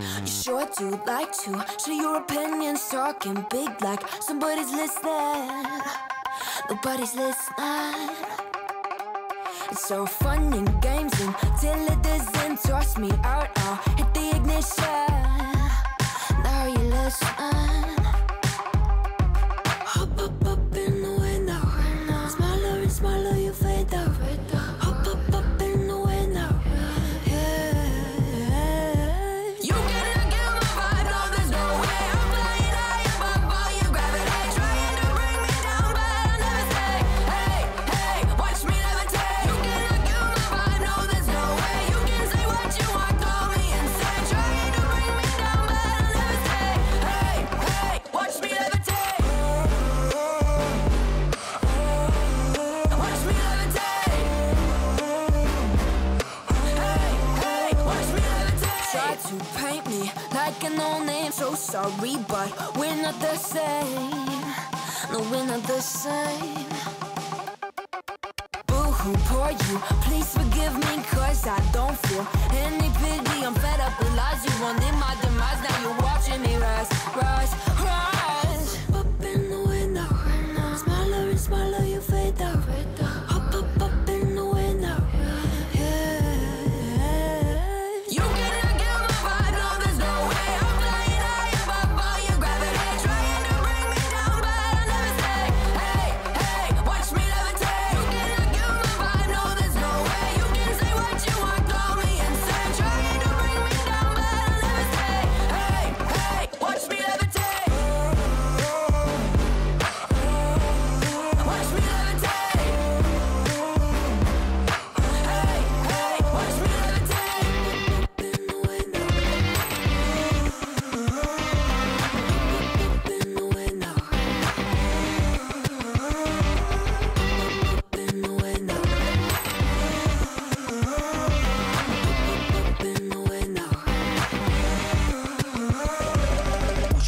You sure do like to show your opinions, talking big like somebody's listening. Nobody's listening. It's so fun and games until it doesn't toss me out. I'll hit the ignition. known name. So sorry, but we're not the same. No, we're not the same. Boo hoo, poor you. Please forgive me, cause I don't feel any pity. I'm fed up with lies you want in my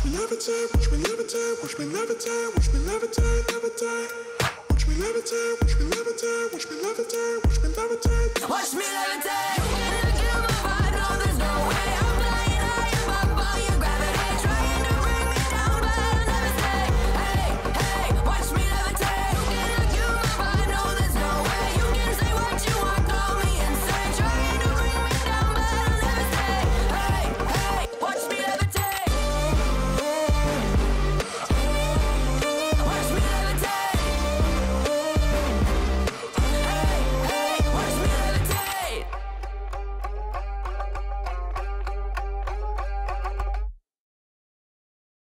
Watch me levitate, watch me levitate, watch me levitate, watch me levitate, levitate. Watch me levitate, watch me levitate, watch me levitate, watch me levitate. Watch me levitate.